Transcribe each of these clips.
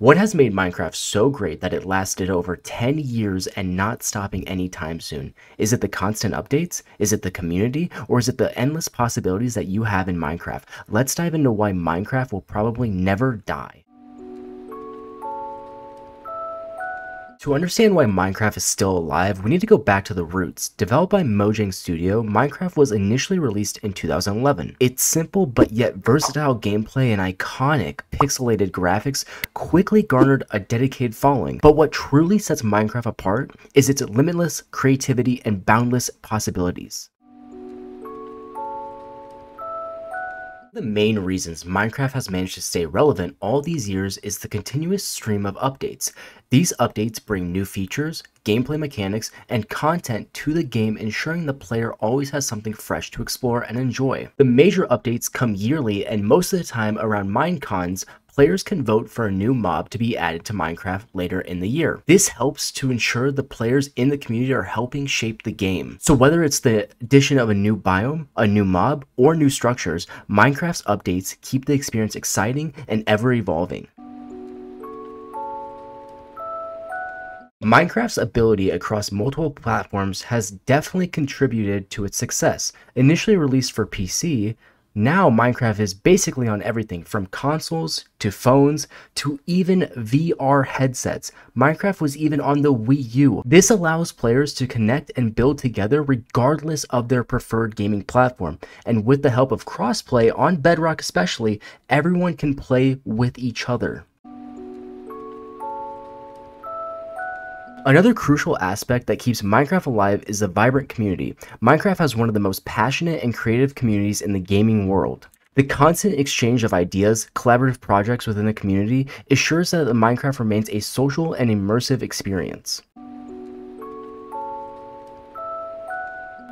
What has made Minecraft so great that it lasted over 10 years and not stopping anytime soon? Is it the constant updates? Is it the community? Or is it the endless possibilities that you have in Minecraft? Let's dive into why Minecraft will probably never die. To understand why Minecraft is still alive, we need to go back to the roots. Developed by Mojang Studio, Minecraft was initially released in 2011. Its simple but yet versatile gameplay and iconic pixelated graphics quickly garnered a dedicated following. But what truly sets Minecraft apart is its limitless creativity and boundless possibilities. the main reasons Minecraft has managed to stay relevant all these years is the continuous stream of updates. These updates bring new features, gameplay mechanics, and content to the game ensuring the player always has something fresh to explore and enjoy. The major updates come yearly and most of the time around Minecons, players can vote for a new mob to be added to Minecraft later in the year. This helps to ensure the players in the community are helping shape the game. So whether it's the addition of a new biome, a new mob, or new structures, Minecraft's updates keep the experience exciting and ever evolving. Minecraft's ability across multiple platforms has definitely contributed to its success. Initially released for PC, now Minecraft is basically on everything from consoles to phones to even VR headsets. Minecraft was even on the Wii U. This allows players to connect and build together regardless of their preferred gaming platform. And with the help of crossplay on Bedrock especially, everyone can play with each other. Another crucial aspect that keeps Minecraft alive is the vibrant community. Minecraft has one of the most passionate and creative communities in the gaming world. The constant exchange of ideas, collaborative projects within the community ensures that the Minecraft remains a social and immersive experience.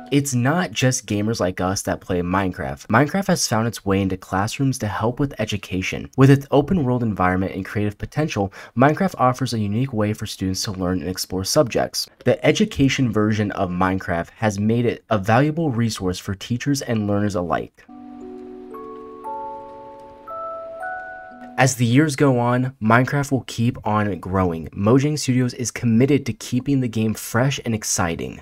It's not just gamers like us that play Minecraft. Minecraft has found its way into classrooms to help with education. With its open world environment and creative potential, Minecraft offers a unique way for students to learn and explore subjects. The education version of Minecraft has made it a valuable resource for teachers and learners alike. As the years go on, Minecraft will keep on growing. Mojang Studios is committed to keeping the game fresh and exciting.